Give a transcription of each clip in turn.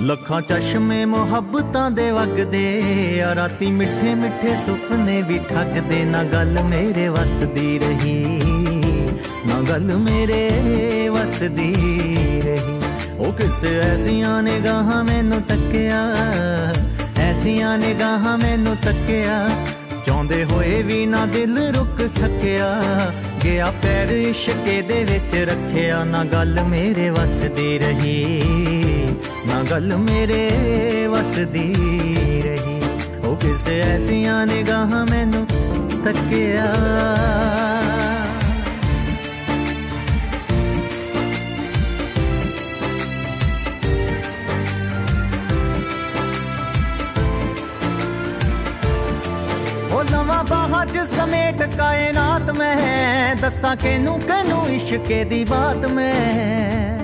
ਲੱਖਾਂ ਚਸ਼ਮੇ ਮੁਹੱਬਤਾਂ ਦੇ ਵਗਦੇ ਆ, ਰਾਤੀ ਮਿੱਠੇ ਮਿੱਠੇ ਸੁਪਨੇ ਵੀ ਠੱਗਦੇ, ਨਾ ਗੱਲ ਮੇਰੇ ਵਸਦੀ ਰਹੀ, ਨਾ ਗੱਲ ਮੇਰੇ ਵਸਦੀ ਰਹੀ। ਉਹ ਕਿਸੇ ਐਸੀਆਂ ਨਿਗਾਹਾਂ ਮੈਨੂੰ ਤੱਕਿਆ, ਐਸੀਆਂ ਨਿਗਾਹਾਂ ਮੈਨੂੰ ਤੱਕਿਆ, ਚਾਹੁੰਦੇ ਹੋਏ ਵੀ ਨਾ ਦਿਲ ਰੁਕ ਸਕਿਆ ਗਿਆ ਪੈਰ ਇਸ਼ਕੇ ਦੇ ਵਿੱਚ ਰੱਖਿਆ, ਨਾ ਗੱਲ ਮੇਰੇ ਵਸਦੀ ਰਹੀ, ਨਾ ਗੱਲ ਮੇਰੇ ਵਸਦੀ ਰਹੀ। ਉਹ ਕਿਸੇ ਐਸੀਆਂ ਨਿਗਾਹਾਂ ਮੈਨੂੰ ਤੱਕਿਆ ਬਾਹਜ ਸਮੇਟ ਕਾਇਨਾਤ ਮੈਂ। ਦੱਸਾਂ ਕਿਨੂੰ ਕਿਨੂੰ ਇਸ਼ਕੇ ਦੀ ਬਾਤ ਮੈਂ।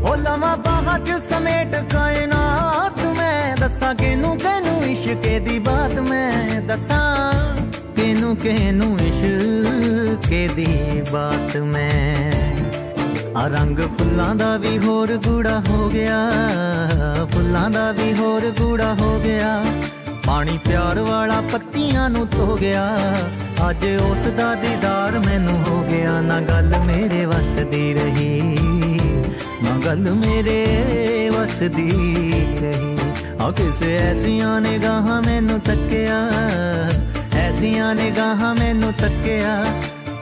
ਉਹ ਨਵਾਂ ਬਾਹਾਂ ਸਮੇਟ ਕਾਇਨਾਤ ਮੈਂ। ਦੱਸਾਂ ਕਿਨੂੰ ਕਿਨੂੰ ਇਸ਼ਕੇ ਦੀ ਬਾਤ ਮੈਂ। ਦੱਸਾਂ ਕਿਨੂੰ ਕਿਨੂੰ ਇਸ਼ਕੇ ਦੀ ਬਾਤ ਮੈਂ। ਆ ਰੰਗ ਫੁੱਲਾਂ ਦਾ ਵੀ ਹੋਰ ਗੂੜਾ ਹੋ ਗਿਆ। ਫੁੱਲਾਂ ਦਾ ਵੀ ਹੋਰ ਗੂੜਾ ਹੋ ਗਿਆ। ਪਾਣੀ ਪਿਆਰ ਵਾਲਾ ਪੱਤੀਆਂ ਨੂੰ ਧੋ ਗਿਆ। ਅੱਜ ਉਸ ਦਾ ਦੀਦਾਰ ਮੈਨੂੰ ਹੋ ਗਿਆ। ਨਾ ਗੱਲ ਮੇਰੇ ਵਸਦੀ ਰਹੀ, ਨਾ ਗੱਲ ਮੇਰੇ ਵਸਦੀ ਰਹੀ। ਆ ਕਿਸੇ ਐਸੀਆਂ ਨਿਗਾਹਾਂ ਮੈਨੂੰ ਤੱਕਿਆ, ਐਸੀਆਂ ਨਿਗਾਹਾਂ ਮੈਨੂੰ ਤੱਕਿਆ।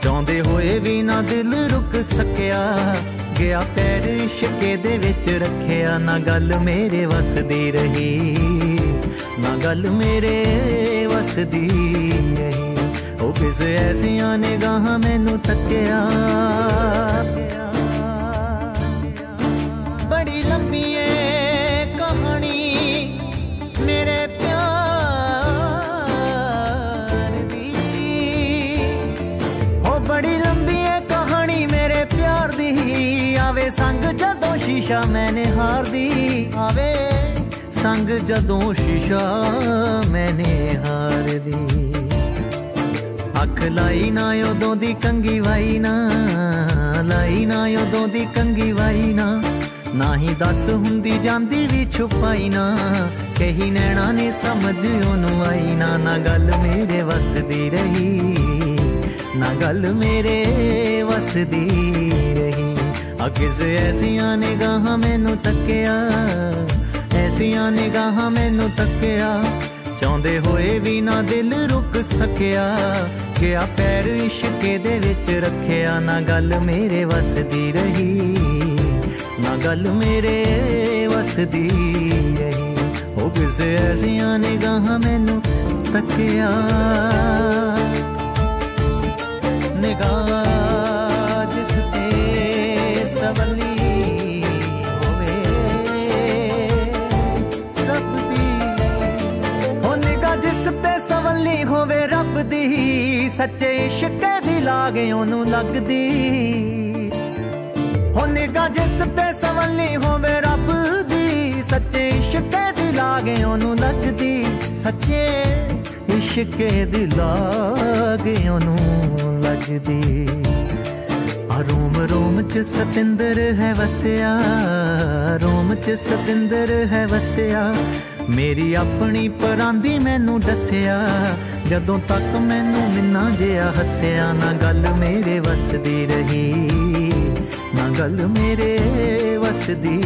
ਚਾਹੁੰਦੇ ਹੋਏ ਵੀ ਨਾ ਦਿਲ ਰੁਕ ਸਕਿਆ, ਗਿਆ ਪੈਰ ਇਸ਼ਕੇ ਦੇ ਵਿੱਚ ਰੱਖਿਆ। ਨਾ ਗੱਲ ਮੇਰੇ ਵਸਦੀ ਰਹੀ। ਨਾ ਗੱਲ ਮੇਰੇ ਵਸਦੀ ਨਹੀਂ। ਉਹ ਕਿਸੇ ਐਸੀਆਂ ਨਿਗਾਹਾਂ ਮੈਨੂੰ ਤੱਕਿਆ ਬੜੀ ਲੰਬੀ ਏ ਕਹਾਣੀ ਮੇਰੇ ਪਿਆਰ ਦੀ। ਉਹ ਬੜੀ ਲੰਬੀ ਏ ਕਹਾਣੀ ਮੇਰੇ ਪਿਆਰ ਦੀ। ਆਵੇ ਸੰਗ ਜਦੋਂ ਸ਼ੀਸ਼ਾ ਮੈਨੇ ਹਾਰਦੀ ਆਵੇ ਸੰਗ ਜਦੋਂ ਸ਼ੀਸ਼ਾ ਮੈਨੇ ਹਾਰਦੀ ਅੱਖ ਲਾਈ ਨਾ ਉਦੋਂ ਦੀ ਕੰਗੀ ਵਾਈ ਨਾ, ਲਾਈ ਨਾ ਉਦੋਂ ਦੀ ਕੰਗੀ ਵਾਈ ਨਾ। ਨਾ ਹੀ ਦੱਸ ਹੁੰਦੀ ਜਾਂਦੀ ਵੀ ਛੁਪਾਈ ਨਾ, ਕਹੀ ਨੈਣਾ ਨੇ ਸਮਝ ਉਹਨੂੰ ਆਈ ਨਾ। ਨਾ ਗੱਲ ਮੇਰੇ ਵਸਦੀ ਰਹੀ, ਨਾ ਗੱਲ ਮੇਰੇ ਵਸਦੀ ਰਹੀ। ਆ ਕਿਸੇ ਐਸੀਆਂ ਨਿਗਾਹਾਂ ਮੈਨੂੰ ਤੱਕਿਆ ਐਸੀਆਂ ਨਿਗਾਹਾਂ ਮੈਨੂੰ ਤੱਕਿਆ। ਚਾਹੁੰਦੇ ਹੋਏ ਵੀ ਨਾ ਦਿਲ ਰੁਕ ਸਕਿਆ। ਗਿਆ ਪੈਰ ਇਸ਼ਕੇ ਦੇ ਵਿੱਚ ਰੱਖਿਆ। ਨਾ ਗੱਲ ਮੇਰੇ ਵਸਦੀ ਰਹੀ। ਨਾ ਗੱਲ ਮੇਰੇ ਵਸਦੀ ਰਹੀ। ਉਹ ਕਿਸੇ ਐਸੀਆਂ ਨਿਗਾਹਾਂ ਮੈਨੂੰ ਤੱਕਿਆ। ਨਿਗਾਹ ਹੋਵੇ ਸੱਚੇ ਇਸ਼ਕ ਦੀ ਲਾਗ ਉਹਨੂੰ ਲੱਗਦੀ। ਹੋ ਨਿਗਾਹ ਜਿਸ ਤੇ ਸਵਲੀ ਹੋਵੇ ਰੱਬ ਦੀ, ਸੱਚੇ ਇਸ਼ਕ ਦੀ ਲਾਗ ਉਹਨੂੰ ਲੱਗਦੀ। ਸੱਚੇ ਇਸ਼ਕ ਦੀ ਲਾਗ ਉਹਨੂੰ ਲੱਗਦੀ। ਆ ਰੋਮ ਰੋਮ ਚ ਸਤਿੰਦਰ ਹੈ ਵਸਿਆ, ਰੋਮ ਚ ਸਤਿੰਦਰ ਹੈ ਵਸਿਆ। ਮੇਰੀ ਆਪਣੀ ਪਰਾਂਦੀ ਮੈਨੂੰ ਦੱਸਿਆ ਜਦੋਂ ਤੱਕ ਮੈਨੂੰ ਮਿੰਨਾ ਜਿਆ ਹੱਸਿਆ, ਨਾ ਗੱਲ ਮੇਰੇ ਵਸਦੀ ਰਹੀ, ਨਾ ਗੱਲ ਮੇਰੇ ਵਸਦੀ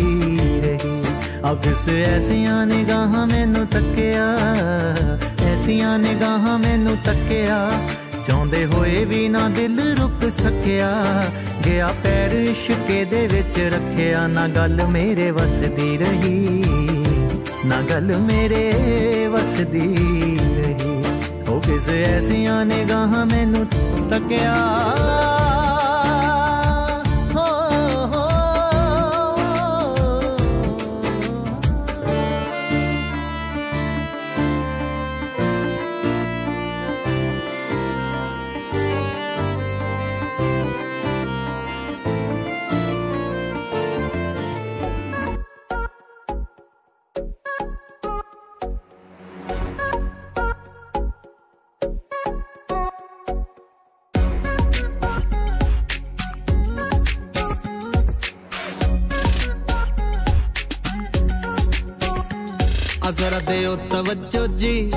ਰਹੀ। ਅਬ ਸੇ ਐਸੀਆਂ ਨਿਗਾਹਾਂ ਮੈਨੂੰ ਤੱਕਿਆ, ਐਸੀਆਂ ਨਿਗਾਹਾਂ ਮੈਨੂੰ ਤੱਕਿਆ, ਚਾਹੁੰਦੇ ਹੋਏ ਵੀ ਨਾ ਦਿਲ ਰੁਕ ਸਕਿਆ, ਗਿਆ ਪੈਰ ਇਸ਼ਕੇ ਦੇ ਵਿੱਚ ਰੱਖਿਆ, ਨਾ ਗੱਲ ਮੇਰੇ ਵਸਦੀ ਰਹੀ, ਨਾ ਗੱਲ ਮੇਰੇ ਵਸਦੀ ਕਿਸੇ ਐਸੀਆਂ ਨਿਗਾਹਾਂ ਮੈਨੂੰ ਤੱਕਿਆ ਤਵੱਜੋ ਜੀ,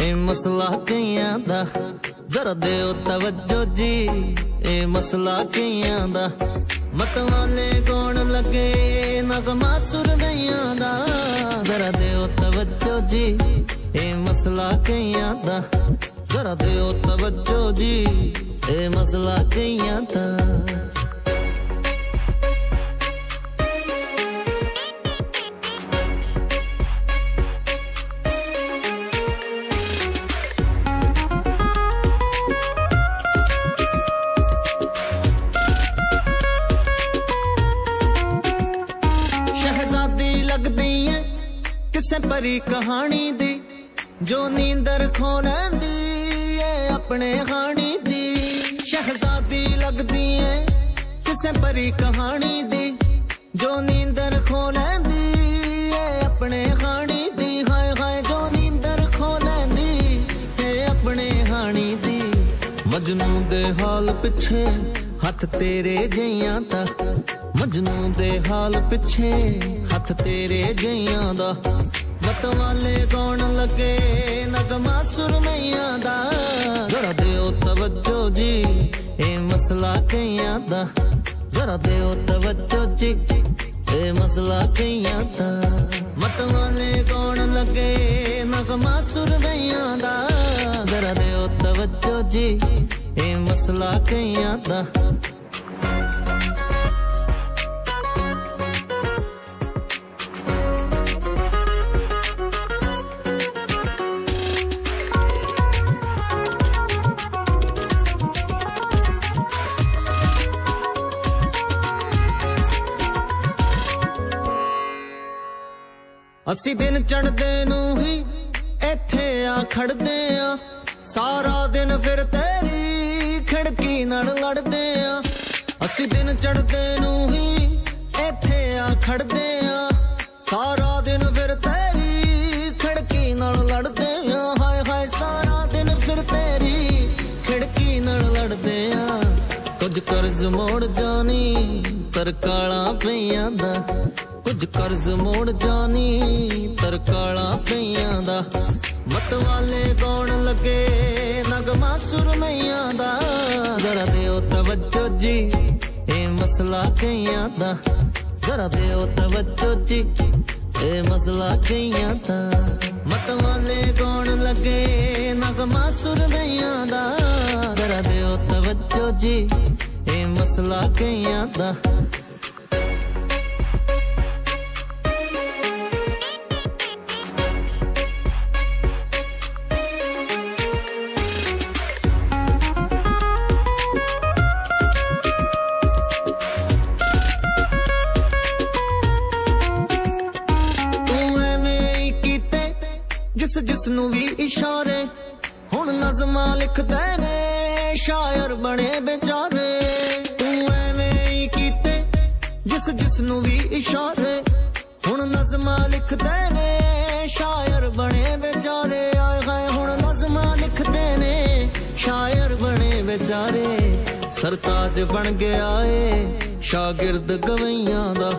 ਇਹ ਮਸਲਾ ਕਈਆਂ ਦਾ? ਜ਼ਰਾ ਦਿਓ ਤਵੱਜੋ ਜੀ, ਇਹ ਮਸਲਾ ਕਈਆਂ ਦਾ? ਮਤਵਾਲੇ ਕੋਣ ਲੱਗੇ, ਨਗਮਾ ਸੁਰਮਈਆਂ ਦਾ? ਜ਼ਰਾ ਦਿਓ ਤਵੱਜੋ ਜੀ, ਇਹ ਮਸਲਾ ਕਈਆਂ ਦਾ? ਜ਼ਰਾ ਦਿਓ ਤਵੱਜੋ ਜੀ, ਇਹ ਮਸਲਾ ਕਈਆਂ ਦਾ? ਕਿਸੇ ਕਹਾਣੀ ਦੀ, ਜੋ ਨੀਂਦਰ ਖੋ ਲੈਂਦੀ ਏ, ਆਪਣੇ ਹਾਣੀ ਦੀ, ਹਾਏ ਹਾਏ, ਜੋ ਨੀਂਦਰ ਖੋ ਲੈਂਦੀ ਏ, ਆਪਣੇ ਹਾਣੀ ਦੀ। ਮਜਨੂ ਦੇ ਹਾਲ ਪਿੱਛੇ, ਹੱਥ ਤੇਰੇ ਜਈਆਂ ਦਾ। ਮਜਨੂ ਦੇ ਹਾਲ ਪਿੱਛੇ, ਹੱਥ ਤੇਰੇ ਜਈਆਂ ਦਾ। ਮਤਵਾਲੇ ਕੌਣ ਲੱਗੇ, ਨਗਮਾ ਸੁਰਮਈਆਂ ਦਾ। ਜ਼ਰਾ ਦਿਓ ਤਵੱਜੋ ਜੀ, ਇਹ ਮਸਲਾ ਕਈਆਂ ਦਾ। ਜ਼ਰਾ ਦਿਓ ਤਵੱਜੋ ਜੀ ਇਹ ਮਸਲਾ ਕਈਆਂ ਦਾ। ਮਤਵਾਲੇ ਕੌਣ ਲੱਗੇ? ਨਗਮਾ ਸੁਰਮਈਆਂ ਦਾ। ਜ਼ਰਾ ਦਿਓ ਤਵੱਜੋ ਜੀ। ਇਹ ਮਸਲਾ ਕਈਆਂ ਦਾ। ਅਸੀਂ ਦਿਨ ਚੜਦੇ ਨੂੰ ਹੀ ਇੱਥੇ ਆ ਖੜਦੇ ਆ। ਸਾਰਾ ਦਿਨ ਫਿਰ ਤੇਰੀ ਖਿੜਕੀ ਨਾਲ ਲੜਦੇ ਆ। ਅਸੀਂ ਦਿਨ ਚੜਦੇ ਨੂੰ ਹੀ ਇੱਥੇ ਆ ਖੜਦੇ ਆ। ਸਾਰਾ ਦਿਨ ਫਿਰ ਤੇਰੀ ਖਿੜਕੀ ਨਾਲ ਲੜਦੇ ਆ। ਹਾਏ ਹਾਏ, ਸਾਰਾ ਦਿਨ ਫਿਰ ਤੇਰੀ ਖਿੜਕੀ ਨਾਲ ਲੜਦੇ ਆ। ਕੁਝ ਕਰਜ਼ ਮੋੜ ਜਾਣੀ ਤਰਕਾਲਾਂ ਪਈਆਂ ਦਾ ਕਰਜ਼ ਮੋੜ ਜਾਣੀ ਤਰਕਾਲਾਂ ਪਈਆਂ ਦਾ। ਮਤਵਾਲੇ ਕੌਣ ਲੱਗੇ ਨਗਮਾ ਸੁਰਮਈਆਂ ਦਾ। ਜ਼ਰਾ ਦਿਓ ਤਵੱਜੋ ਜੀ, ਇਹ ਮਸਲਾ ਕਈਆਂ ਦਾ। ਜ਼ਰਾ ਦਿਓ ਤਵੱਜੋ ਜੀ, ਇਹ ਮਸਲਾ ਕਈਆਂ ਦਾ। ਮਤਵਾਲੇ ਕੌਣ ਲੱਗੇ ਨਗਮਾ ਸੁਰਮਈਆਂ ਦਾ। ਜ਼ਰਾ ਦਿਓ ਤਵੱਜੋ ਜੀ, ਇਹ ਮਸਲਾ ਕਈਆਂ ਦਾ। ਨਜ਼ਮਾਂ ਨੇ, ਸ਼ਾਇਰ ਬਣੇ ਵਿਚਾਰੇ ਤੂੰ ਐਵੇਂ ਹੀ ਕੀਤੇ, ਜਿਸ ਜਿਸ ਨੂੰ ਵੀ ਇਸ਼ਾਰੇ। ਹੁਣ ਨਜ਼ਮਾਂ ਲਿਖਦੇ ਨੇ, ਸ਼ਾਇਰ ਬਣੇ ਵਿਚਾਰੇ ਆਏ ਹਾਏ, ਹੁਣ ਨਜ਼ਮਾਂ ਲਿਖਦੇ ਨੇ, ਸ਼ਾਇਰ ਬਣੇ ਵਿਚਾਰੇ ਸਰਤਾਜ ਬਣ ਗਿਆ ਏ ਸ਼ਾਗਿਰਦ ਗਵਈਆਂ ਦਾ।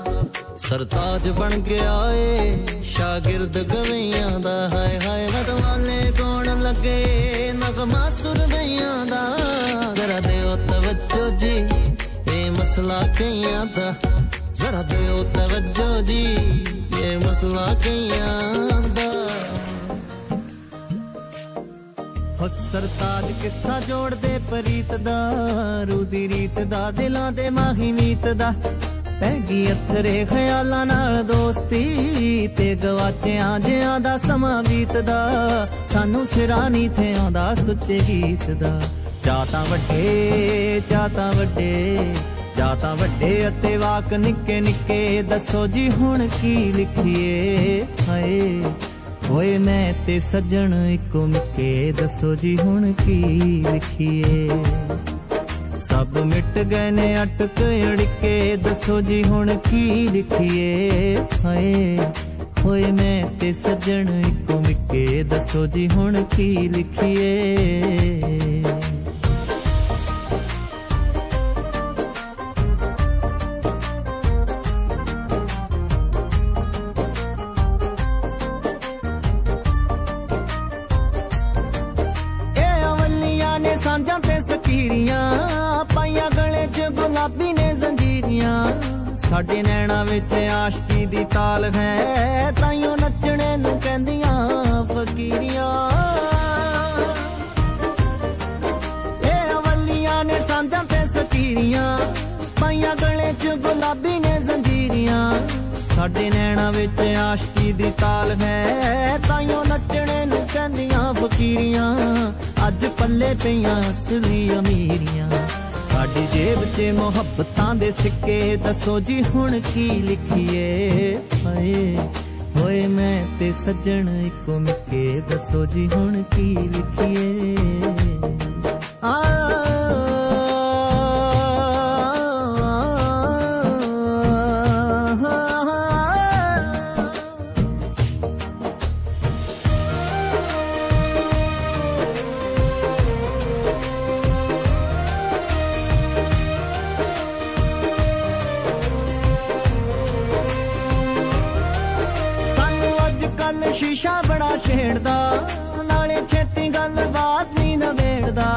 ਸਰਤਾਜ ਬਣ ਗਿਆ ਏ ਸ਼ਾਗਿਰਦ ਗਵਈਆਂ ਦਾ। ਹਾਏ ਹਾਏ ਮਤਵਾਲੇ ਕੌਣ ਲੱਗੇ ਨਗਮਾ ਸੁਰਮਈਆਂ ਦਾ। ਜ਼ਰਾ ਦਿਓ ਤਵੱਜੋ ਜੀ, ਇਹ ਮਸਲਾ ਕਈਆਂ ਦਾ। ਜ਼ਰਾ ਦਿਓ ਤਵੱਜੋ ਜੀ, ਇਹ ਮਸਲਾ ਕਈਆਂ ਦਾ। ਹੋ ਸਰਤਾਜ ਕਿੱਸਾ ਜੋੜਦੇ ਪ੍ਰੀਤ ਦਾ ਰੂ ਦੀ ਰੀਤ ਦਾ, ਦਿਲਾਂ ਦੇ ਮਾਹੀ ਮੀਤ ਦਾ। ਪੈਗੀ ਅਥਰੇ ਖਿਆਲਾਂ ਨਾਲ ਦੋਸਤੀ ਤੇ ਗਵਾਚਿਆਂ ਜਿਆਂ ਦਾ ਸਮਾਂ ਬੀਤਦਾ, ਸਾਨੂੰ ਸਿਰਾਂ ਨਹੀਂ ਥੇ ਆਉਂਦਾ ਸੁੱਚੇ ਗੀਤ ਦਾ। ਚਾਤਾਂ ਵੱਡੇ ਚਾਤਾਂ ਵੱਡੇ ਚਾਤਾਂ ਵੱਡੇ ਅਤੇ ਵਾਕ ਨਿੱਕੇ ਨਿੱਕੇ, ਦੱਸੋ ਜੀ ਹੁਣ ਕੀ ਲਿਖੀਏ? ਹਾਏ ਓਏ ਮੈਂ ਤੇ ਸੱਜਣ ਇੱਕੋ ਮਿੱਕੇ, ਦੱਸੋ ਜੀ ਹੁਣ ਕੀ ਲਿਖੀਏ? ਸਭ ਮਿਟ ਗਏ ਨੇ ਅਟਕ ਅੜਕੇ। ਦੱਸੋ ਜੀ ਹੁਣ ਕੀ ਲਿਖੀਏ? ਹਾਏ, ਹੋਏ ਮੈਂ ਤੇ ਸੱਜਣ ਇੱਕੋ ਮਿੱਕੇ। ਦੱਸੋ ਜੀ ਹੁਣ ਕੀ ਲਿਖੀਏ? ਸਾਡੇ ਨੈਣਾ ਵਿੱਚ ਆਸ਼ਕੀ ਦੀ ਤਾਲ ਹੈ, ਤਾਈਓ ਨੱਚਣੇ ਨੂੰ ਕਹਿੰਦੀਆਂ ਫਕੀਰੀਆਂ। ਇਹ ਅਵਲੀਆਂ ਨੇ ਸਾਂਝਾਂ ਤੇ ਸਕੀਰੀਆਂ ਪਾਈਆਂ ਗਲੇ 'ਚ ਗੁਲਾਬੀ ਨੇ ਜ਼ੰਜੀਰੀਆਂ। ਸਾਡੇ ਨੈਣਾ ਵਿੱਚ ਆਸ਼ਕੀ ਦੀ ਤਾਲ ਹੈ, ਤਾਈਓ ਨੱਚਣੇ ਨੂੰ ਕਹਿੰਦੀਆਂ ਫਕੀਰੀਆਂ। ਅੱਜ ਪੱਲੇ ਪਈਆਂ ਅਸਲੀ ਅਮੀਰੀਆਂ। ਸਾਡੀ ਜੇਬ 'ਚ ਮੁਹੱਬਤਾਂ ਦੇ ਸਿੱਕੇ, ਦੱਸੋ ਜੀ ਹੁਣ ਕੀ ਲਿਖੀਏ? ਹਾਏ, ਹੋਏ ਮੈਂ ਤੇ ਸੱਜਣ ਇੱਕੋ ਮਿੱਕੇ, ਦੱਸੋ ਜੀ ਹੁਣ ਕੀ ਲਿਖੀਏ? ਆ ਛੇੜਦਾ, ਨਾਲੇ ਛੇਤੀ ਗੱਲਬਾਤ ਨਹੀਂ ਨਵੇੜਦਾ।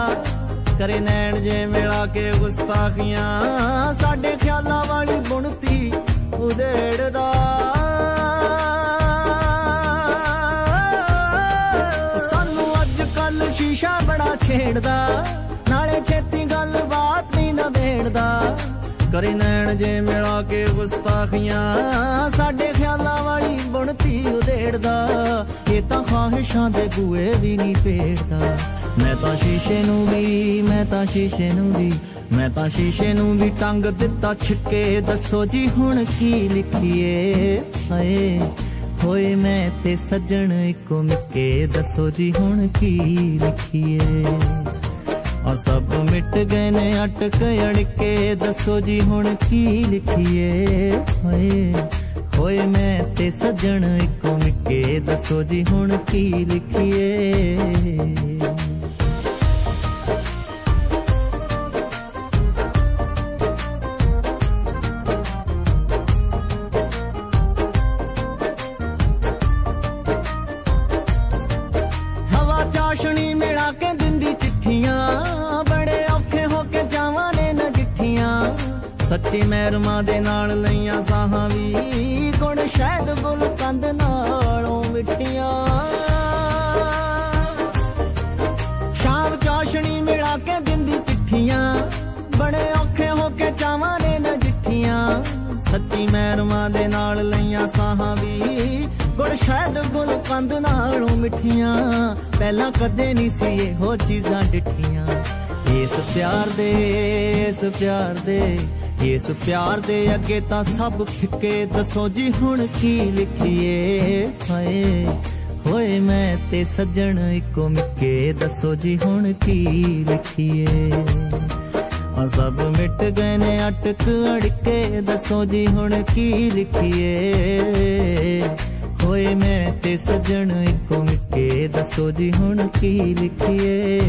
ਕਰੇ ਨੈਣ ਜੇ ਮਿਲਾ ਕੇ ਗੁਸਤਾਖੀਆਂ, ਸਾਡੇ ਖਿਆਲਾਂ ਵਾਲੀ ਬੁਣਤੀ ਉਦੇੜਦਾ ਸਾਨੂੰ ਅੱਜ ਕੱਲ ਸ਼ੀਸ਼ਾ ਬੜਾ ਛੇੜਦਾ, ਨਾਲੇ ਛੇਤੀ ਗੱਲਬਾਤ ਨਹੀਂ ਨਵੇੜਦਾ। ਕਰੇ ਨੈਣ ਜੇ ਮਿਲਾ ਕੇ ਗੁਸਤਾਖੀਆਂ। ਸਾਡੇ ਖਿਆਲਾਂ ਵਾਲੀ ਬੁਣਤੀ ਉਧੇੜਦਾ ਇਹ ਤਾਂ ਖਾਹਿਸ਼ਾਂ ਦੇ ਬੂਏ ਵੀ ਨਹੀਂ ਪੇੜਦਾ ਮੈਂ ਤਾਂ ਸ਼ੀਸ਼ੇ ਨੂੰ ਵੀ, ਮੈਂ ਤਾਂ ਸ਼ੀਸ਼ੇ ਨੂੰ ਵੀ, ਮੈਂ ਤਾਂ ਸ਼ੀਸ਼ੇ ਨੂੰ ਵੀ ਟੰਗ ਦਿੱਤਾ ਛਿੱਕੇ। ਦੱਸੋ ਜੀ ਹੁਣ ਕੀ ਲਿਖੀਏ? ਹਾਏ, ਹੋਏ ਮੈਂ ਤੇ ਸੱਜਣ ਇੱਕੋ ਮਿੱਕੇ। ਦੱਸੋ ਜੀ ਹੁਣ ਕੀ ਲਿਖੀਏ? ਆ ਸਭ ਮਿਟ ਗਏ ਨੇ ਅਟਕ ਅੜਕੇ। ਦੱਸੋ ਜੀ ਹੁਣ ਕੀ ਲਿਖੀਏ? ਹੋਏ ਹੋਏ ਮੈਂ ਤੇ ਸੱਜਣ ਇੱਕੋ ਮਿੱਕੇ ਦੱਸੋ ਜੀ ਹੁਣ ਕੀ ਲਿਖੀਏ? ਸੱਚੀ ਮਹਿਰਮਾ ਦੇ ਨਾਲ ਲਈਆਂ ਸਾਹਾਂ ਵੀ। ਗੁਣ ਸ਼ਾਇਦ ਗੁਲ ਕੰਦ ਨਾਲੋਂ ਮਿੱਠੀਆਂ। ਸ਼ਾਮ ਚਾਸ਼ਣੀ ਮਿਲਾ ਕੇ ਦਿੰਦੀ ਚਿੱਠੀਆਂ। ਬੜੇ ਔਖੇ ਹੋ ਕੇ ਚਾਵਾਂ ਨੇ ਨਜਿੱਠੀਆਂ ਸੱਚੀ ਮਹਿਰਮਾ ਦੇ ਨਾਲ ਲਈਆਂ ਸਾਹਾਂ ਵੀ। ਗੁਣ ਸ਼ਾਇਦ ਗੁਲ ਕੰਦ ਨਾਲੋਂ ਮਿੱਠੀਆਂ। ਪਹਿਲਾਂ ਕਦੇ ਨਹੀਂ ਸੀ ਇਹੋ ਚੀਜ਼ਾਂ ਡਿੱਠੀਆਂ। ਇਸ ਪਿਆਰ ਦੇ, ਇਸ ਪਿਆਰ ਦੇ। ਇਸ ਪਿਆਰ ਦੇ ਅੱਗੇ ਤਾਂ ਸਭ ਫਿੱਕੇ ਦੱਸੋ ਜੀ ਹੁਣ ਕੀ ਲਿਖੀਏ? ਹਾਏ, ਹੋਏ ਮੈਂ ਤੇ ਸੱਜਣ ਇੱਕੋ ਮਿੱਕੇ। ਦੱਸੋ ਜੀ ਹੁਣ ਕੀ ਲਿਖੀਏ? ਆ ਸਭ ਮਿਟ ਗਏ ਨੇ ਅਟਕ ਅੜਕੇ। ਦੱਸੋ ਜੀ ਹੁਣ ਕੀ ਲਿਖੀਏ? ਹੋਏ ਮੈਂ ਤੇ ਸੱਜਣ ਇੱਕੋ ਮਿੱਕੇ। ਦੱਸੋ ਜੀ ਹੁਣ ਕੀ ਲਿਖੀਏ?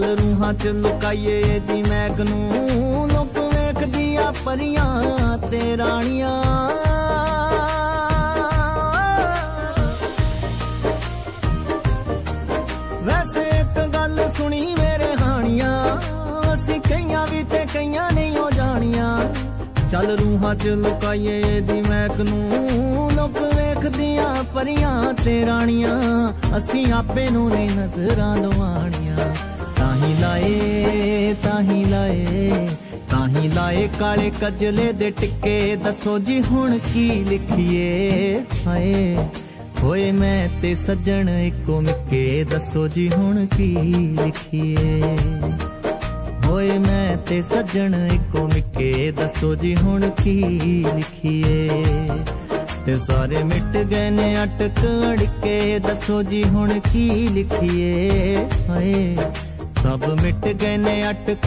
ਚੱਲ ਰੂਹਾਂ ਚ ਲੁਕਾਈਏ ਦੀ ਮੈਗ ਨੂੰ। ਲੋਕ ਵੇਖਦੀ ਆ ਪਰੀਆਂ ਤੇ ਰਾਣੀਆਂ। ਵੈਸੇ ਇੱਕ ਗੱਲ ਸੁਣੀ ਮੇਰੇ ਹਾਣੀਆਂ। ਅਸੀਂ ਕਈਆਂ ਵੀ ਤੇ ਕਈਆਂ ਨਹੀਂ ਹੋ ਜਾਣੀਆਂ। ਚੱਲ ਰੂਹਾਂ ਚ ਲੁਕਾਈਏ ਦੀ ਮਹਿਕ ਨੂੰ। ਲੋਕ ਵੇਖਦੀਆਂ ਪਰੀਆਂ ਤੇ ਰਾਣੀਆਂ। ਅਸੀਂ ਆਪੇ ਨੂੰ ਨਹੀਂ ਨਜ਼ਰਾਂ ਦਵਾਣੀਆਂ ਤਾਂ ਲਾਏ ਤਾਂ ਲਾਏ, ਤਾਂਹੀ ਲਾਏ ਕਾਲੇ ਕਜਲੇ ਦੇ ਟਿੱਕੇ। ਦੱਸੋ ਜੀ ਹੁਣ ਕੀ ਲਿਖੀਏ? ਹਾਏ, ਹੋਏ ਮੈਂ ਤੇ ਸੱਜਣ ਇੱਕੋ ਮਿੱਕੇ। ਦੱਸੋ ਜੀ ਹੁਣ ਕੀ ਲਿਖੀਏ? ਹੋਏ ਮੈਂ ਤੇ ਸੱਜਣ ਇੱਕੋ ਮਿੱਕੇ। ਦੱਸੋ ਜੀ ਹੁਣ ਕੀ ਲਿਖੀਏ? ਤੇ ਸਾਰੇ ਮਿਟ ਗਏ ਨੇ ਅਟਕ ਅੜਕੇ। ਦੱਸੋ ਜੀ ਹੁਣ ਕੀ ਲਿਖੀਏ? ਹਾਏ ਸਭ ਮਿਟ ਗਏ ਨੇ ਅਟਕ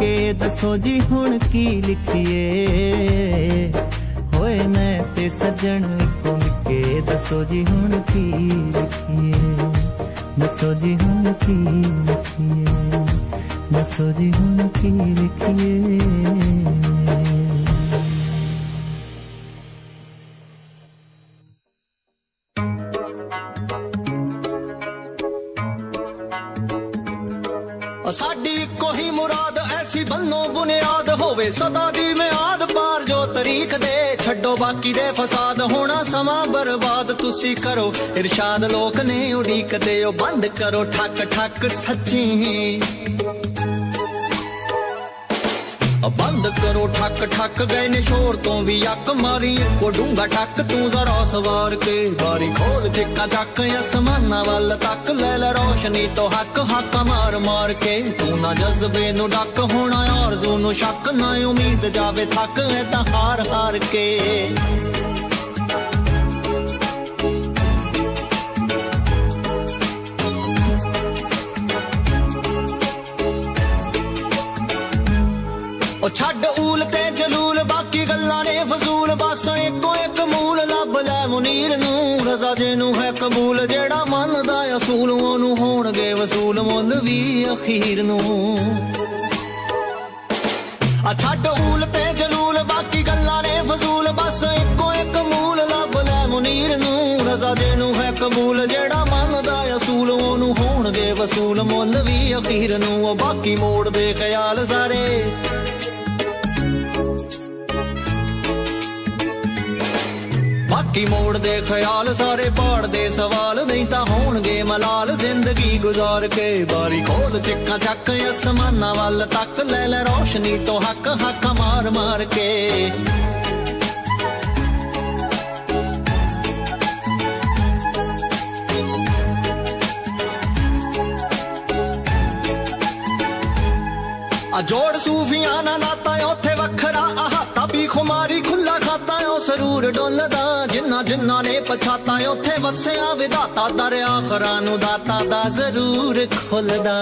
ਕੇ। ਦੱਸੋ ਜੀ ਹੁਣ ਕੀ ਲਿਖੀਏ? ਹੋਏ ਮੈਂ ਤੇ ਸੱਜਣ ਇੱਕੋ ਮਿੱਕੇ। ਦੱਸੋ ਜੀ ਹੁਣ ਕੀ ਲਿਖੀਏ? ਦੱਸੋ ਜੀ ਹੁਣ ਕੀ ਲਿਖੀਏ? ਦੱਸੋ ਜੀ ਹੁਣ ਕੀ ਲਿਖੀਏ? ਸਾਡੀ ਇੱਕੋ ਮੁਰਾਦ, ਐਸੀ ਬੰਨੋ ਬੁਨਿਆਦ ਹੋਵੇ। ਸਦਾ ਦੀ ਮਿਆਦ ਪਾਰ ਜੋ ਤਰੀਕ ਦੇ, ਛੱਡੋ ਬਾਕੀ ਦੇ ਫਸਾਦ। ਹੋਣਾ ਸਮਾਂ ਬਰਬਾਦ, ਤੁਸੀਂ ਕਰੋ ਇਰਸ਼ਾਦ। ਲੋਕ ਨੇ ਉਡੀਕਦੇ ਉਹ ਬੰਦ ਕਰੋ ਠੱਕ ਠੱਕ ਸੱਚੀ। ਬੰਦ ਕਰੋ, ਠੱਕ ਠੱਕ ਗਏ ਨੇ ਸ਼ੋਰ ਤੋਂ ਵੀ ਅੱਕ ਮਾਰੀ। ਕੋ ਡੂੰਗਾ ਠੱਕ ਤੂੰ ਜ਼ਰਾ ਸਵਾਰ ਕੇ ਬਾਰੀ ਖੋਲ ਚਿੱਕਾ ਚੱਕ, ਅਸਮਾਨਾਂ ਵੱਲ ਤੱਕ। ਲੈ ਲੈ ਰੋਸ਼ਨੀ ਤੋਂ ਹੱਕ ਹੱਕ ਮਾਰ ਮਾਰ ਕੇ। ਤੂੰ ਨਾ ਜਜ਼ਬੇ ਨੂੰ ਡੱਕ, ਹੋਣਾ ਆਰਜ਼ੂ ਨੂੰ ਸ਼ੱਕ, ਨਾ ਉਮੀਦ ਜਾਵੇ ਥੱਕ ਐ ਤਾਂ ਹਾਰ ਹਾਰ ਕੇ। ਅਖੀਰ ਨੂੰ। ਆ ਛੱਡ ਊਲ ਤੇ ਜਲੂਲ, ਬਾਕੀ ਗੱਲਾਂ ਨੇ ਫਜ਼ੂਲ। ਬਸ ਇੱਕੋ ਇੱਕ ਮੂਲ, ਲੱਭ ਲੈ ਮੁਨੀਰ ਨੂੰ। ਰਜ਼ਾ ਦੇ ਨੂੰ ਹੈ ਕਬੂਲ, ਜਿਹੜਾ ਮੰਨਦਾ ਅਸੂਲ, ਉਹਨੂੰ ਹੋਣਗੇ ਵਸੂਲ। ਮੁੱਲ ਵੀ ਅਖੀਰ ਨੂੰ, ਉਹ ਬਾਕੀ ਮੋੜ ਦੇ ਖਿਆਲ ਸਾਰੇ ਬਾਕੀ ਮੋੜ ਦੇ ਖਿਆਲ, ਸਾਰੇ ਪਾੜ ਦੇ ਸਵਾਲ। ਨਹੀਂ ਤਾਂ ਹੋਣਗੇ ਮਲਾਲ, ਜ਼ਿੰਦਗੀ ਗੁਜ਼ਾਰ ਕੇ ਬਾਰੀ ਖੋਲ। ਚਿੱਕਾ ਚੱਕ ਅਸਮਾਨਾਂ ਵੱਲ ਤੱਕ, ਲੈ ਲੈ ਰੋਸ਼ਨੀ ਤੋਂ ਹੱਕ ਹੱਕ ਮਾਰ ਮਾਰ ਕੇ। ਆ ਜੋੜ ਸੂਫੀਆਂ ਨਾਲ ਸਰੂਰ ਡੋਲਦਾ। ਜਿੰਨਾ ਜਿੰਨਾ ਨੇ ਪਛਾਤਾ ਉੱਥੇ ਵਸਿਆ ਵਿਦਾਤਾ ਦਰ ਆਖਰਾਂ ਨੂੰ ਦਾਤਾ ਦਾ ਜ਼ਰੂਰ ਖੁੱਲਦਾ।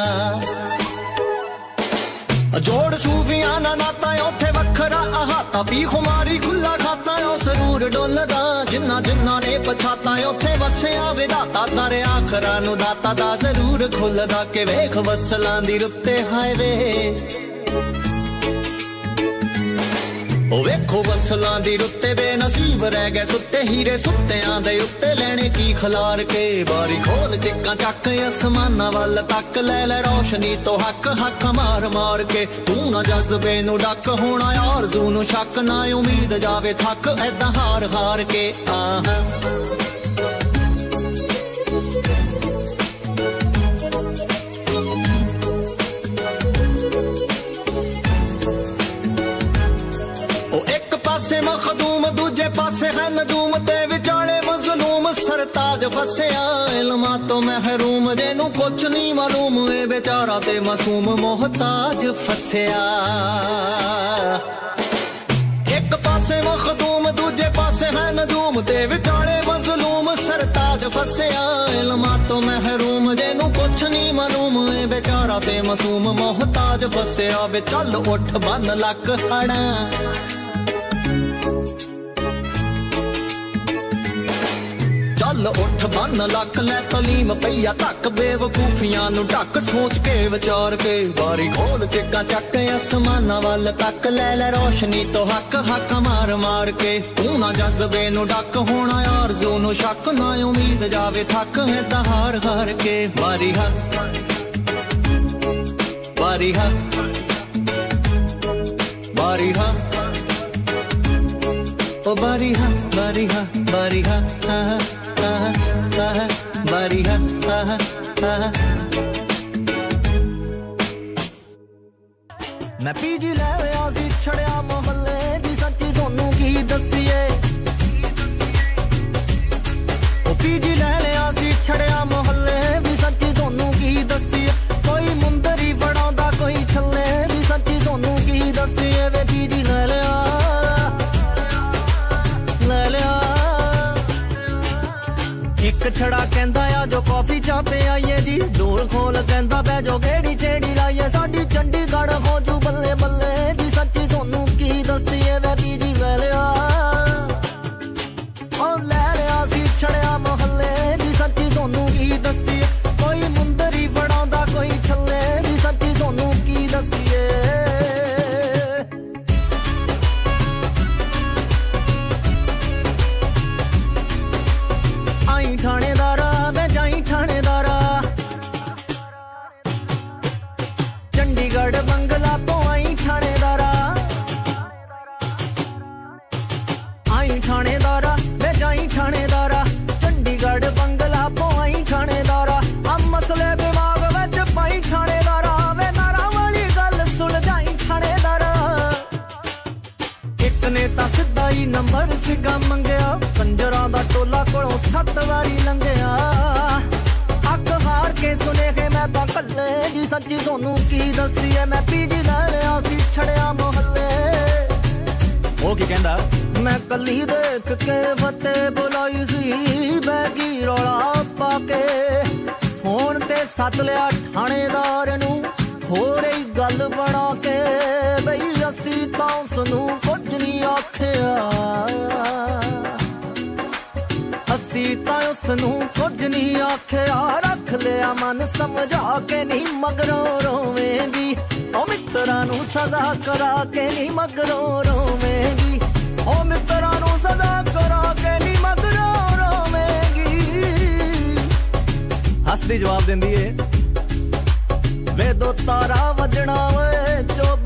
ਜੋੜ ਸੂਫੀਆਂ ਨਾ ਨਾਤਾ ਉੱਥੇ ਵੱਖਰਾ ਆਹ ਵੀ ਖੁਮਾਰੀ ਖੁੱਲਾ ਖਾਤਾ ਉਹ ਸਰੂਰ ਡੋਲਦਾ। ਜਿੰਨਾ ਜਿੰਨਾ ਨੇ ਪਛਾਤਾ ਉੱਥੇ ਵਸਿਆ ਵਿਦਾਤਾ ਦਰ ਆਖਰਾਂ ਨੂੰ ਦਾਤਾ ਦਾ ਜ਼ਰੂਰ ਖੁੱਲਦਾ। ਕਿ ਵੇਖ ਵਸਲਾਂ ਦੀ ਰੁੱਤੇ ਹਾਏ ਉਹ ਵੇਖੋ ਵਸਲਾਂ ਦੀ ਰੁੱਤੇ ਬੇਨਸੀਬ ਰਹਿ ਗਏ ਸੁੱਤੇ ਹੀਰੇ ਸੁੱਤਿਆਂ ਦੇ ਉੱਤੇ ਲੈਣੇ ਕੀ ਖਲਾਰ ਕੇ? ਬਾਰੀ ਖੋਲ ਚਿੱਕਾਂ ਚੱਕ ਅਸਮਾਨਾਂ ਵੱਲ ਤੱਕ, ਲੈ ਲੈ ਰੋਸ਼ਨੀ ਤੋਂ ਹੱਕ ਹੱਕ ਮਾਰ ਮਾਰ ਕੇ। ਤੂੰ ਨਾ ਜਜ਼ਬੇ ਨੂੰ ਡੱਕ, ਹੋਣਾ ਆਰਜ਼ੂ ਨੂੰ ਸ਼ੱਕ, ਨਾ ਉਮੀਦ ਜਾਵੇ ਥੱਕ ਐਦਾਂ ਹਾਰ ਹਾਰ ਕੇ। ਆਹ। ਮਜ਼ਲੂਮ ਫਸਿਆ, ਇਲਮਾਂ ਤੋਂ ਮਹਿਰੂਮ ਜੇ ਕੁਛ ਨਹੀਂ ਮਾਲੂਮ। ਏ ਵਿਚਾਰਾ ਤੇ ਮਾਸੂਮ ਮੁਹਤਾਜ ਫਸਿਆ। ਇੱਕ ਪਾਸੇ ਮਖਦੂਮ, ਦੂਜੇ ਪਾਸੇ ਹੈ ਨਜੂਮ ਤੇ ਵਿਚਾਲੇ ਮਜ਼ਲੂਮ ਸਰਤਾਜ ਫਸਿਆ। ਇਲਮਾਂ ਤੋਂ ਮਹਿਰੂਮ ਜੇ ਨੂੰ ਕੁਛ ਨਹੀਂ ਮਾਲੂਮ। ਏ ਵਿਚਾਰਾ ਤੇ ਮਾਸੂਮ ਮੁਹਤਾਜ ਫਸਿਆ, ਵੇ ਚੱਲ ਉੱਠ ਬੰਨ ਲੱਕ ਹਣਾ ਚੱਲ ਉੱਠ ਬੰਨ ਲੱਕ ਲੈ ਤਲੀਮ ਪਈਆ ਤੱਕ ਬੇਵਕੂਫੀਆਂ ਨੂੰ ਢੱਕ ਸੋਚ ਕੇ ਵਿਚਾਰ ਕੇ ਬਾਰੀ ਖੋਲ ਚਿੱਕਾ ਚੱਕ ਅਸਮਾਨਾਂ ਵੱਲ ਤੱਕ ਲੈ ਲੈ ਰੋਸ਼ਨੀ ਤੋਂ ਹੱਕ ਹੱਕ ਮਾਰ ਮਾਰ ਕੇ ਤੂੰ ਨਾ ਜਜ਼ਬੇ ਨੂੰ ਡੱਕ ਹੋਣਾ ਆਰਜ਼ੂ ਨੂੰ ਸ਼ੱਕ ਨਾ ਉਮੀਦ ਜਾਵੇ ਥੱਕ ਹੈ ਤਾਂ ਹਾਰ ਹਾਰ ਕੇ ਬਾਰੀ ਹਾ ਬਾਰੀ ਹਾ ਬਾਰੀ ਹਾ ਓ ਬਾਰੀ ਹਾ ਬਾਰੀ ਹਾ ਬਾਰੀ ਹਾ ਬਾਰੀ ਹਾ ਆਹ ਮੈਂ ਪੀਜੀ ਲੈ ਰਿਆ ਸੀ, ਛੜਿਆ ਮੁਹੱਲੇ ਦੀ ਸੱਚੀ ਤੁਹਾਨੂੰ ਕੀ ਦੱਸੀਏ? ਉਹ ਪੀਜੀ ਲੈ ਲਿਆ ਸੀ, ਛੜਿਆ ਮੁਹੱਲੇ ਵੀ ਸੱਚੀ ਤੁਹਾਨੂੰ ਕੀ ਦੱਸੀਏ? ਕੋਈ ਮੁੰਦਰੀ ਫੜਾਉਂਦਾ ਕੋਈ ਛੱਲੇ ਵੀ ਸੱਚੀ ਤੁਹਾਨੂੰ ਕੀ ਦੱਸੀਏ? ਵੇ ਪੀਜੀ ਲੈ ਲਿਆ ਲੈ ਲਿਆ। ਇੱਕ ਛੜਾ ਜੀ ਡੋਰ ਖੋਲ ਕਹਿੰਦਾ ਮੈਂ ਕੱਲੀ ਦੇਖ ਕੇ ਫਤੇ ਬੁਲਾਈ ਸੀ। ਬੈਗੀ ਰੋਲਾ ਪਾ ਕੇ। ਫੋਨ ਤੇ ਸੱਦ ਲਿਆ ਥਾਣੇਦਾਰ ਨੂੰ। ਹੋ ਰਹੀ ਗੱਲ ਬਣਾ ਕੇ। ਬਈ ਅਸੀਂ ਤਾਂ ਉਸ ਨੂੰ ਕੁਝ ਨਹੀਂ ਆਖਿਆ। ਅਸੀਂ ਤਾਂ ਉਸ ਨੂੰ ਕੁਝ ਨਹੀਂ ਆਖਿਆ। ਰੱਖ ਲਿਆ ਮਨ ਸਮਝਾ ਕੇ ਨਹੀਂ ਮਗਰੋਂ ਰੋਵੇਂਗੀ। ਉਹ ਮਿੱਤਰਾਂ ਨੂੰ ਸਜ਼ਾ ਕਰਾ ਕੇ ਨਹੀਂ ਮਗਰੋਂ ਰੋਵੇਂਗੀ। ਉਹ ਮਿੱਤਰਾਂ ਨੂੰ ਸਦਾ ਕਰਾ ਕੇ ਨੀ ਹੱਸਦੀ ਜਵਾਬ ਦਿੰਦੀ ਏ। ਵੇ ਦੋ ਤਾਰਾ ਵਜਣਾ ਓਏ ਜੋ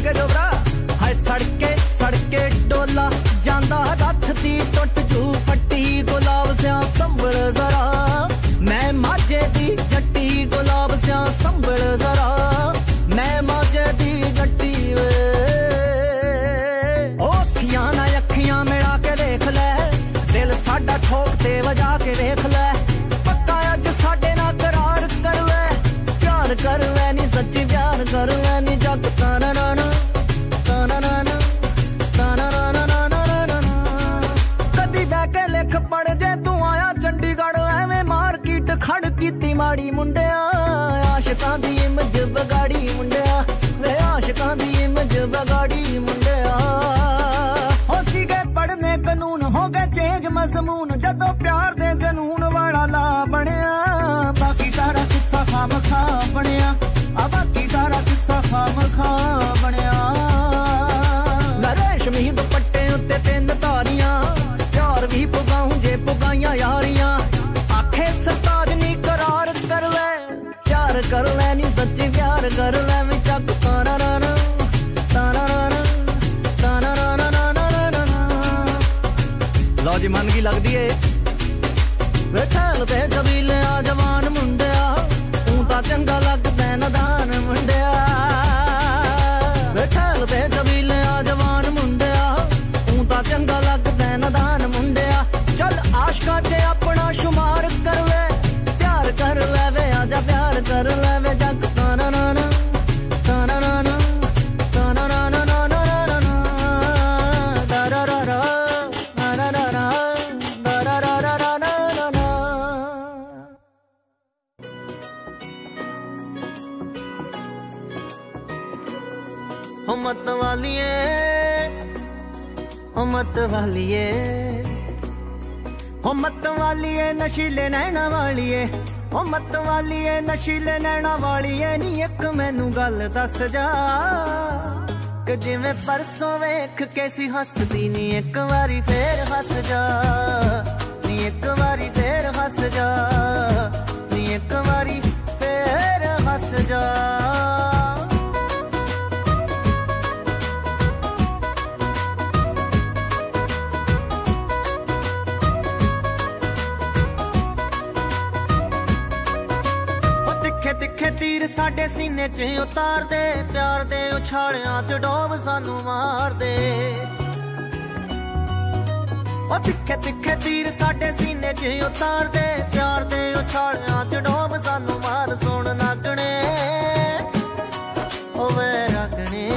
ਕੇ ਜੋਬਰਾ। ਹਾਏ ਸੜਕੇ ਸੜਕੇ ਡੋਲਾ ਜਾਂਦਾ ਅਜੇ ਮਨ ਕੀ ਲੱਗਦੀ ਏ? ਵੇ ਤੇ ਕਬੀਲੇ ਆ ਜਵਾਨ ਮੁੰਡੇ। ਮਤ ਵਾਲੀਏ। ਹੋ ਮਤ ਵਾਲੀਏ, ਨਸ਼ੀਲੇ ਨੈਣਾ ਵਾਲੀਏ। ਹੋ ਮਤ ਵਾਲੀਏ, ਨਸ਼ੀਲੇ ਨੈਣਾ ਵਾਲੀਏ। ਨੀ ਇੱਕ ਮੈਨੂੰ ਗੱਲ ਦੱਸ ਜਾ। ਕਿ ਜਿਵੇਂ ਪਰਸੋਂ ਵੇਖ ਕੇ ਸੀ ਹੱਸਦੀ, ਨੀ ਇੱਕ ਵਾਰੀ ਫੇਰ ਹੱਸ ਜਾ। ਨੀ ਇੱਕ ਵਾਰੀ ਫੇਰ ਹੱਸ ਜਾ। ਨੀ ਇੱਕ ਵਾਰੀ ਫੇਰ ਹੱਸ ਜਾ। ਸਾਡੇ ਸੀਨੇ 'ਚ ਉਤਾਰਦੇ, ਪਿਆਰ ਦੇ ਉਛਾਲਿਆਂ 'ਚ ਡੋਬ ਸਾਨੂੰ ਮਾਰਦੇ। ਉਹ ਤਿੱਖੇ ਤਿੱਖੇ ਤੀਰ ਸਾਡੇ ਸੀਨੇ 'ਚ ਉਤਾਰਦੇ, ਪਿਆਰ ਦੇ ਉਛਾਲਿਆਂ 'ਚ ਡੋਬ ਸਾਨੂੰ ਮਾਰ। ਸੁਣ ਨਾਗਣੇ ਉਹ ਵੇ ਰਗਣੇ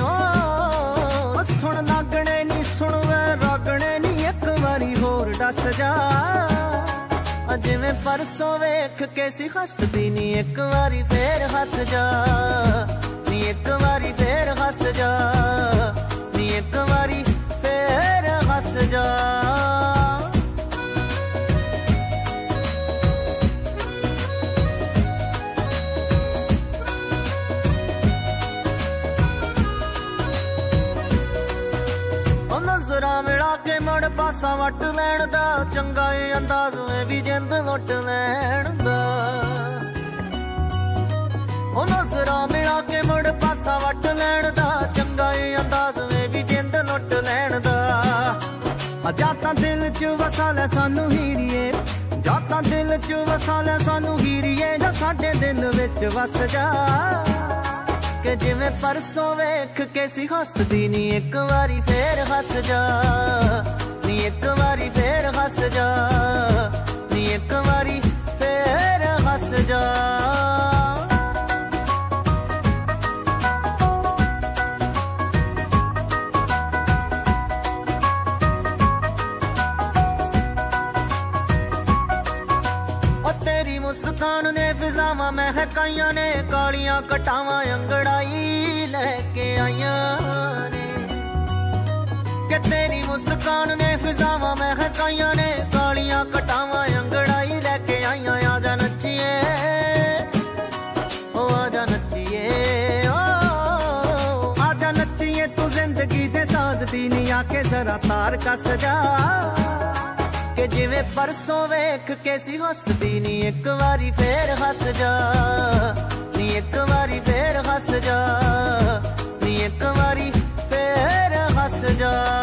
ਉਹ ਸੁਣ ਨਾਗਣੇ ਨਹੀਂ ਸੁਣ ਵੇ ਰਗਣੇ ਨਹੀਂ ਇੱਕ ਵਾਰੀ ਹੋਰ ਦੱਸ ਜਾ। ਜਿਵੇਂ ਪਰਸੋਂ ਵੇਖ ਕੇ ਸੀ ਹੱਸਦੀ ਨਹੀਂ ਇੱਕ ਵਾਰੀ ਫੇਰ ਹੱਸ ਜਾ ਨੀ ਇੱਕ ਵਾਰੀ ਫੇਰ ਹੱਸ ਜਾ ਨੀ ਇੱਕ ਵਾਰੀ ਫੇਰ ਹੱਸ ਜਾ ਉਹ ਨਜ਼ਰਾਂ ਮਿਲਾ ਕੇ ਮੜ ਪਾਸਾ ਵਟ ਲੈਣ ਦਾ, ਚੰਗਾ ਏ ਅੰਦਾਜ਼ ਵੇ ਵੀ ਜਿੰਦ ਲੁੱਟ ਲੈਣ ਦਾ। ਉਹ ਨਜ਼ਰਾਂ ਮਿਲਾ ਕੇ ਮੜ ਪਾਸਾ ਵਟ ਲੈਣ ਦਾ, ਚੰਗਾ ਏ ਅੰਦਾਜ਼ ਵੇ ਵੀ ਜਿੰਦ ਲੁੱਟ ਲੈਣ ਦਾ। ਅਜਾ ਤਾਂ ਦਿਲ 'ਚ ਵਸਾ ਲੈ ਸਾਨੂੰ ਹੀਰੀਏ, ਜਾਂ ਤਾਂ ਦਿਲ 'ਚ ਵਸਾ ਲੈ ਸਾਨੂੰ ਹੀਰੀਏ, ਜਾਂ ਸਾਡੇ ਦਿਲ ਵਿੱਚ ਵਸ ਜਾ। ਕਿ ਜਿਵੇਂ ਪਰਸੋਂ ਵੇਖ ਕੇ ਸੀ ਹੱਸਦੀ ਨੀ, ਇੱਕ ਵਾਰੀ ਫੇਰ ਹੱਸ ਜਾ। ਨੀ ਇੱਕ ਵਾਰੀ ਫੇਰ ਹੱਸ ਜਾ। ਨੀ ਇੱਕ ਵਾਰੀ ਫੇਰ ਹੱਸ ਜਾ। ਤੇਰੀ ਮੁਸਕਾਨ ਨੇ ਫਿਜ਼ਾਵਾਂ, ਮਹਿਕਾਈਆਂ ਨੇ ਕਾਲੀਆਂ ਕਟਾਵਾਂ, ਅੰਗੜਾਈ ਲੈ ਕੇ ਆਈਆਂ ਨੇ। ਕਿ ਤੇਰੀ ਮੁਸਕਾਨ ਨੇ ਫਿਜ਼ਾਵਾਂ ਮਹਿਕਾਈਆਂ ਨੇ ਕਾਲੀਆਂ ਕਟਾਵਾਂ, ਅੰਗੜਾਈ ਲੈ ਕੇ ਆਈਆਂ, ਆ ਜਾ ਨੱਚੀਏ। ਓ, ਆ ਜਾ ਨੱਚੀਏ, ਓ, ਆ ਜਾ ਨੱਚੀਏ, ਤੂੰ ਜ਼ਿੰਦਗੀ ਦੇ ਸਾਜ਼ ਦੀ ਨੀ ਆ ਕੇ ਜ਼ਰਾ ਤਾਰ ਕੱਸ ਜਾ। ਕਿ ਜਿਵੇਂ ਪਰਸੋਂ ਵੇਖ ਕੇ ਸੀ ਹੱਸਦੀ ਨੀ, ਇੱਕ ਵਾਰੀ ਫੇਰ ਹੱਸ ਜਾ। ਨੀ, ਇੱਕ ਵਾਰੀ ਫੇਰ ਹੱਸ ਜਾ। ਨੀ, ਇੱਕ ਵਾਰੀ ਫੇਰ ਹੱਸ ਜਾ।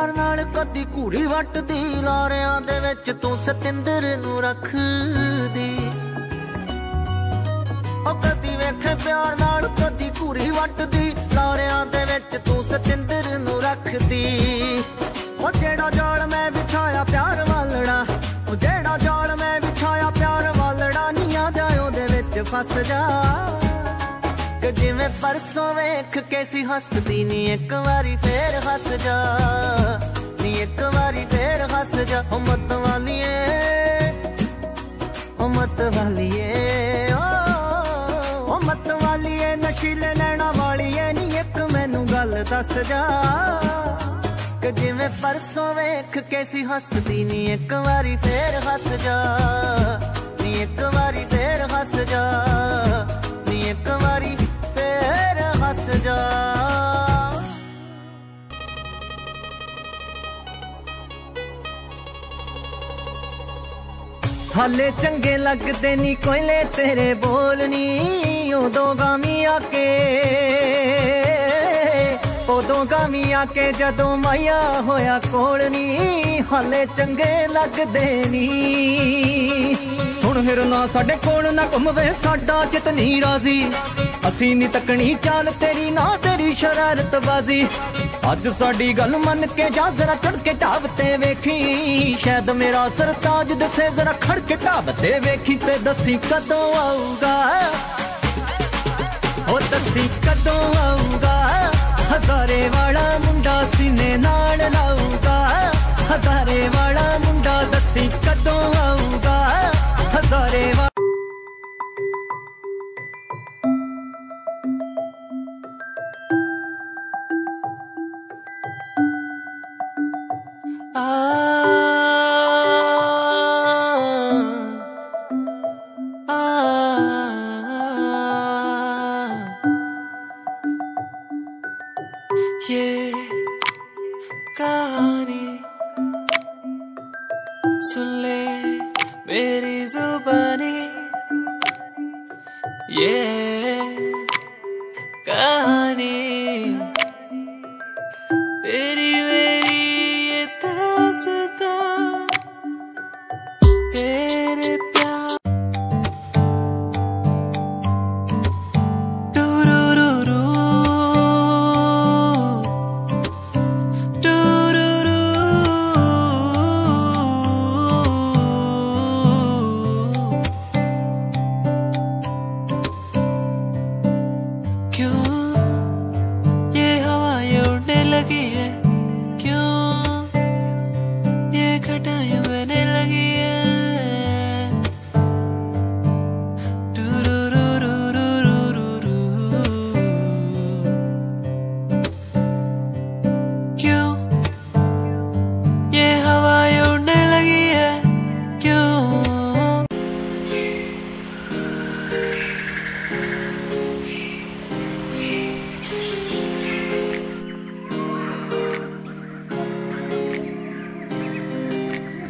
ਪਿਆਰ ਨਾਲ ਕਦੀ ਘੂਰੀ ਵੱਟਦੀ, ਲਾਰਿਆਂ ਦੇ ਵਿੱਚ ਤੂੰ ਸਤਿੰਦਰ ਨੂੰ ਰੱਖਦੀ। ਉਹ ਕਦੀ ਵੇਖੇ ਪਿਆਰ ਨਾਲ ਕਦੀ ਘੂਰੀ ਵੱਟਦੀ, ਲਾਰਿਆਂ ਦੇ ਵਿੱਚ ਤੂੰ ਸਤਿੰਦਰ ਨੂੰ ਰੱਖਦੀ। ਉਹ ਜਿਹੜਾ ਜਾਲ ਮੈਂ ਵਿਛਾਇਆ ਪਿਆਰ ਵਾਲੜਾ, ਉਹ ਜਿਹੜਾ ਜਾਲ ਮੈਂ ਵਿਛਾਇਆ ਪਿਆਰ ਵਾਲੜਾ, ਨਹੀਂ ਆ ਜਾਇਓ ਦੇ ਵਿੱਚ ਫਸ ਜਾ। ਜਿਵੇਂ ਪਰਸੋਂ ਵੇਖ ਕੇ ਸੀ ਹੱਸਦੀ ਨੀ, ਇੱਕ ਵਾਰੀ ਫੇਰ ਹੱਸ ਜਾ। ਨੀ, ਇੱਕ ਵਾਰੀ ਫੇਰ ਹੱਸ ਜਾ। ਉਹ ਮਤ ਵਾਲੀਏ ਉਹ ਮਤ ਵਾਲੀਏ, ਓ ਉਹ ਮਤ ਵਾਲੀਏ ਨਸ਼ੀਲੇ ਲੈਣਾ ਵਾਲੀਏ, ਨੀ, ਇੱਕ ਮੈਨੂੰ ਗੱਲ ਦੱਸ ਜਾ। ਕਿ ਜਿਵੇਂ ਪਰਸੋਂ ਵੇਖ ਕੇ ਸੀ ਹੱਸਦੀ ਨੀ, ਇੱਕ ਵਾਰੀ ਫੇਰ ਹੱਸ ਜਾ। ਨੀ, ਇੱਕ ਵਾਰੀ ਫੇਰ ਹੱਸ ਜਾ। ਨੀ, ਇੱਕ ਵਾਰੀ ਜਾ। ਹਾਲੇ ਚੰਗੇ ਲੱਗਦੇ ਨੀ, ਕੋਇਲੇ ਤੇਰੇ ਬੋਲਨੀ ਉਦੋਂ ਗਾਮੀ ਆ ਕੇ, ਉਦੋਂ ਗਾਮੀ ਆ ਕੇ ਜਦੋਂ ਮਾਇਆ ਹੋਇਆ ਕੋਲ ਕੋਲਨੀ ਹਾਲੇ ਚੰਗੇ ਲੱਗਦੇ ਨੀ। ਸੁਣ ਹਿਰਨਾ ਸਾਡੇ ਕੋਲ ਨਾ ਘੁੰਮਵੇ ਸਾਡਾ ਜਿਤ ਨਹੀਂ ਰਾਜ਼ੀ। ਅਸੀਂ ਨੀ ਤੱਕਣੀ ਚਾਲ, ਤੇਰੀ ਨਾ ਤੇਰੀ ਸ਼ਰਾਰਤ ਬਾਜ਼ੀ। ਅੱਜ ਸਾਡੀ ਗੱਲ ਮੰਨ ਕੇ ਜਾ, ਜ਼ਰਾ ਚੜ ਕੇ ਢਾਬ ਤੇ ਵੇਖੀ। ਸ਼ਾਇਦ ਮੇਰਾ ਸਰਤਾਜ ਦਸੇ, ਜ਼ਰਾ ਖੜ ਕੇ ਢਾਬ ਤੇ ਵੇਖੀ ਤੇ ਦੱਸੀ ਕਦੋਂ ਆਊਗਾ। ਉਹ ਦੱਸੀ ਕਦੋਂ ਆਊਗਾ। ਹਜ਼ਾਰੇ ਵਾਲਾ ਮੁੰਡਾ ਸੀਨੇ ਨਾਲ ਲਾਊਗਾ। ਹਜ਼ਾਰੇ ਵਾਲਾ ਮੁੰਡਾ ਦੱਸੀ ਕਦੋਂ ਆਊਗਾ? ਹਜ਼ਾਰੇ ਵਾਲਾ सुन ले मेरी जुबानी ये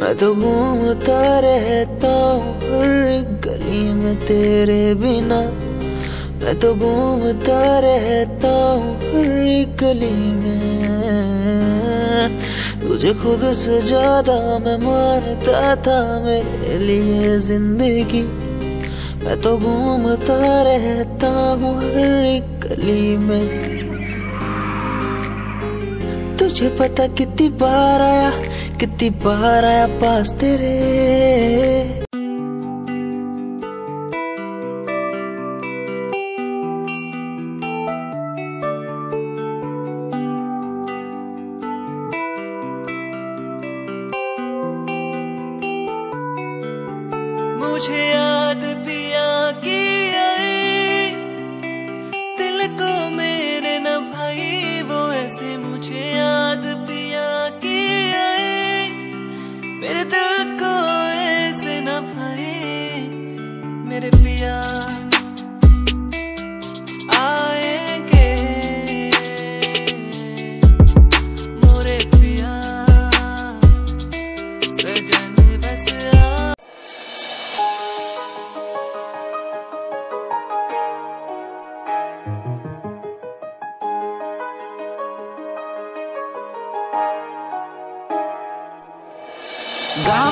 मैं तो घूमता रहता हूँ हर गली में तेरे बिना। मैं तो घूमता रहता हूँ हर गली में। तुझे खुद से ज़्यादा मैं मानता था मेरे लिए ज़िंदगी। मैं तो घूमता रहता हूँ हर गली में। तुझे पता कितनी बार आया कितनी बार आया पास तेरे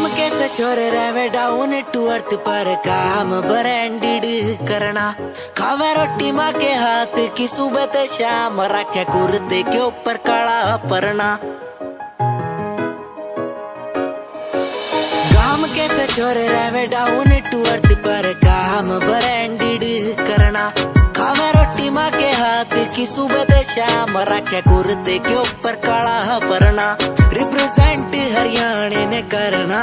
कैसे छोरे रहे डाउन टू अर्थ पर? काम ब्रांडेड करना। खावे रोटी माँ के हाथ की सुबह ते शाम। रखे कुर्ते के ऊपर काला परना। गाम कैसे छोरे रहे डाउन टू अर्थ पर? काम ब्रांडेड करना। माँ हाथ की सुबह शाम, रखे कुर्ते के ऊपर काला परना रिप्रेजेंट हरियाणा ने करना।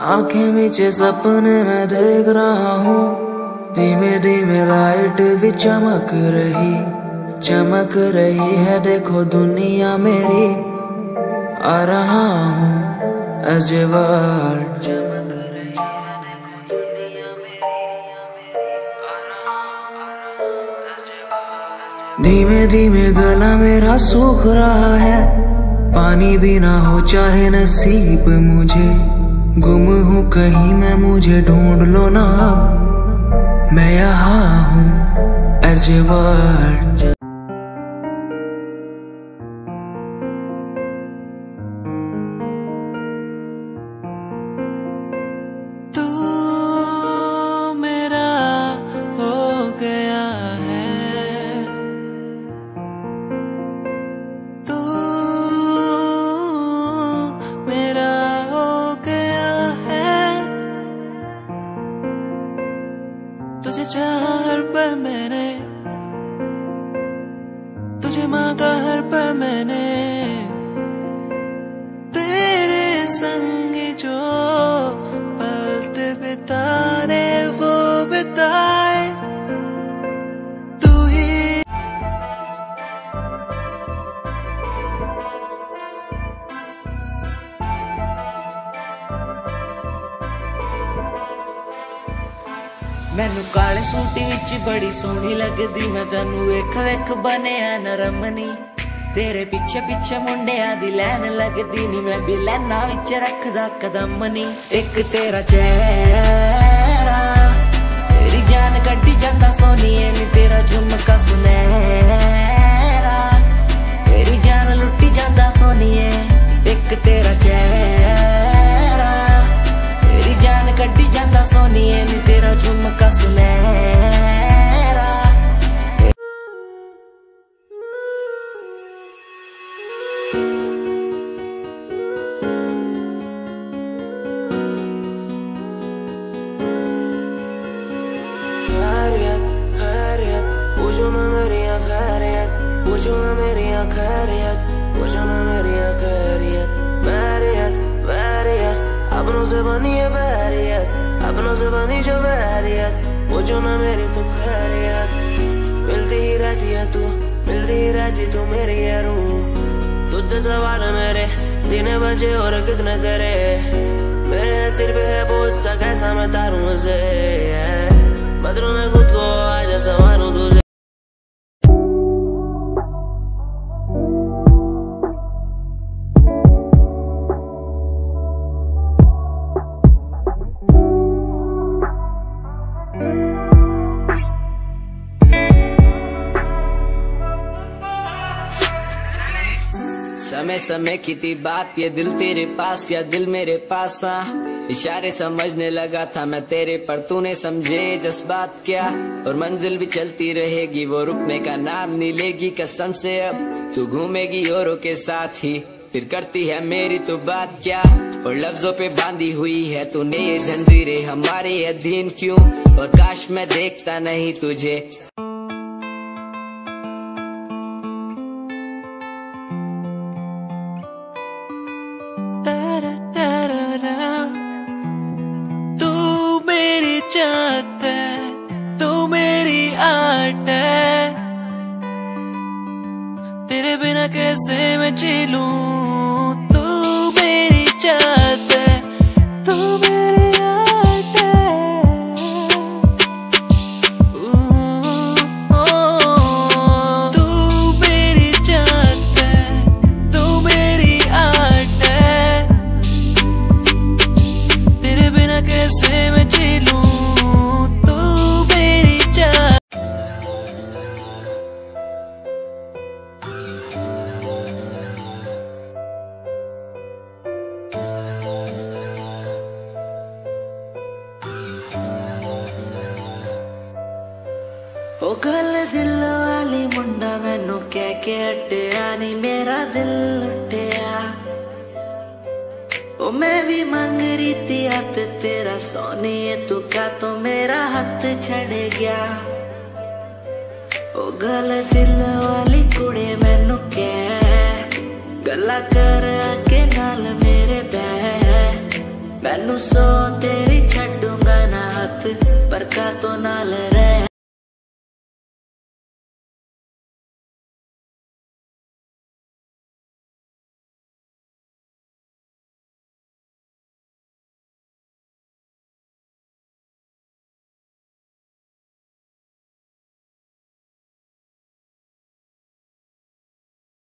आँखें नीचे सपने में देख रहा हूँ। धीमे धीमे लाइट भी चमक रही चमक रही है, देखो दुनिया मेरी। आ रहा हूँ। अजवार। धीमे धीमे गला मेरा सूख रहा है। पानी भी ना हो चाहे नसीब मुझे। गुम हूँ कहीं मैं, मुझे ढूंढ लो ना मैं यहाँ हूँ अजवार। ਨਰਮ ਨੀ ਤੇਰੇ ਪਿੱਛੇ ਪਿੱਛੇ ਮੁੰਡਿਆਂ ਦੀ ਲੈਨ ਲੱਗਦੀ ਨੀ। ਮੈਂ ਵੀ ਲੈਨਾ ਵਿੱਚ ਰੱਖਦਾ ਕਦਮ ਨੀ ਇੱਕ ਤੇਰਾ ਚਿਹਰਾ। ਤੇਰੀ ਜਾਨ ਕੱਢੀ ਜਾਂਦਾ ਸੋਨੀਏ ਨੀ, ਤੇਰਾ ਝੁਮਕਾ ਸੁਨਹਿਰਾ। ਤੇਰੀ ਜਾਨ ਲੁੱਟੀ ਜਾਂਦਾ ਸੋਨੀਏ, ਇੱਕ ਤੇਰਾ ਚਿਹਰਾ। ਤੇਰੀ ਜਾਨ ਕੱਢੀ ਜਾਂਦਾ ਸੋਨੀਏ ਨੀ, ਤੇਰਾ ਝੁਮਕਾ ਸੁਨਹਿਰਾ। बैरियत अपनों से बनी है बैरियत अपनों से बनी जो बैरियत पूछो ना मेरी तू खैरियत मिलती ही रहती है तू मिलती ही रहती तू मेरी है रूह तुझसे सवाल मेरे दिन बजे और कितने तेरे मेरे सिर पे है बोझ सा कैसा मैं तारूं उसे बदलू मैं खुद को आज संवारूं तुझे समय समय की थी बात। ये दिल तेरे पास, या दिल मेरे पास, आ। इशारे समझने लगा था मैं तेरे पर। तूने समझे जज्बात क्या? और मंजिल भी चलती रहेगी, वो रुकने का नाम नहीं लेगी कसम से अब। तू घूमेगी औरों के साथ ही, फिर करती है मेरी तो बात क्या? और लफ्जों पे बांधी हुई है तूने ये जंजीरें, हमारे अधीन क्यों? और काश मैं देखता नहीं तुझे।